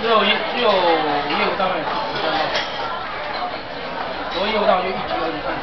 只有一只有业务单位，所以业务单位就一直要你看。